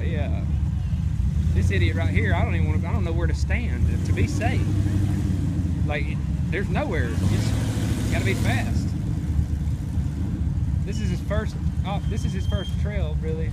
yeah, yeah. This idiot right here, I don't even want to, I don't know where to stand to be safe. Like, there's nowhere. It's gotta be fast. This is his first, oh, this is his first trail, really.